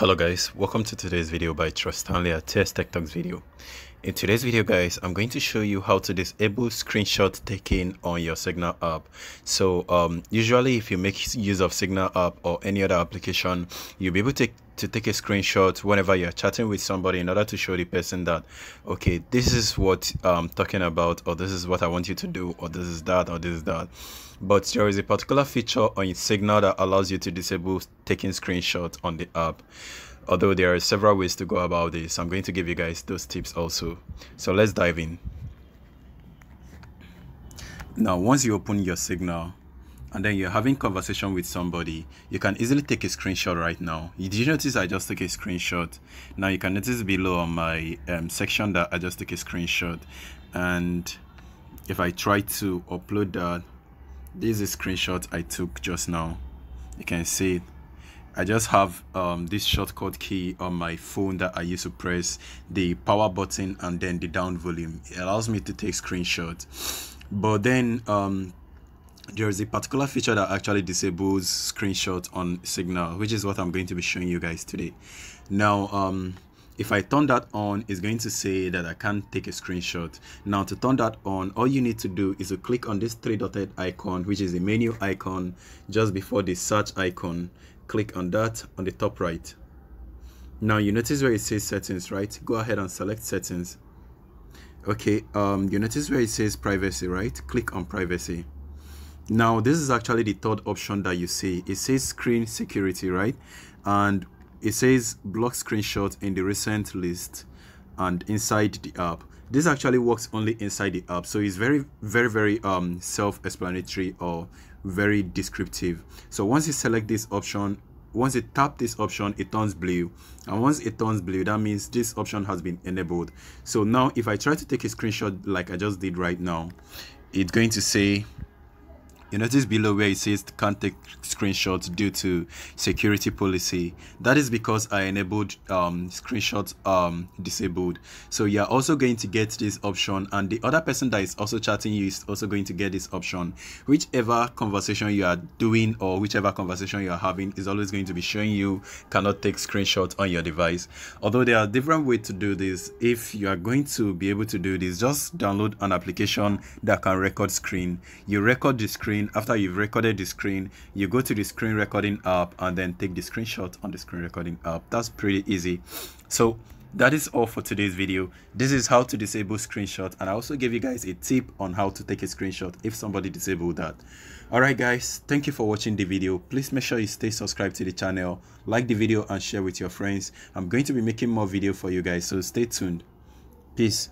Hello guys, welcome to today's video by Trust Stanley at TS Tech Talks video. In today's video guys, I'm going to show you how to disable screenshot taking on your Signal app. So um, usually if you make use of Signal app or any other application, you'll be able to to take a screenshot whenever you're chatting with somebody in order to show the person that okay this is what i'm talking about or this is what i want you to do or this is that or this is that but there is a particular feature on signal that allows you to disable taking screenshots on the app although there are several ways to go about this i'm going to give you guys those tips also. So let's dive in. Now once you open your signal and then you're having conversation with somebody you can easily take a screenshot right now. Did you notice i just took a screenshot? Now you can notice below on my um, section that i just took a screenshot. And if i try to upload that this is a screenshot i took just now. You can see it I just have um, this shortcut key on my phone that I use to press the power button and then the down volume. It allows me to take screenshots. But then um, there is a particular feature that actually disables screenshot on signal which is what i'm going to be showing you guys today now um if i turn that on it's going to say that i can't take a screenshot. Now to turn that on all you need to do is to click on this three dotted icon which is a menu icon just before the search icon click on that on the top right. Now you notice where it says settings right? Go ahead and select settings. Okay um you notice where it says privacy right? Click on privacy. Now this is actually the third option that you see. It says screen security right? And it says block screenshot in the recent list and inside the app. This actually works only inside the app so it's very very very um self-explanatory or very descriptive. So once you select this option once you tap this option it turns blue. And once it turns blue that means this option has been enabled. So now if i try to take a screenshot like i just did right now it's going to say you notice below where it says can't take screenshots due to security policy. That is because I enabled um, screenshots um, disabled. So you're also going to get this option and the other person that is also chatting you is also going to get this option. Whichever conversation you are doing or whichever conversation you are having is always going to be showing you cannot take screenshots on your device. Although there are different ways to do this. If you are going to be able to do this, just download an application that can record screen. You record the screen screen after you've recorded the screen you go to the screen recording app and then take the screenshot on the screen recording app. That's pretty easy. So that is all for today's video. This is how to disable screenshot and i also gave you guys a tip on how to take a screenshot if somebody disabled that. All right guys thank you for watching the video. Please make sure you stay subscribed to the channel like the video and share with your friends. I'm going to be making more video for you guys so stay tuned. Peace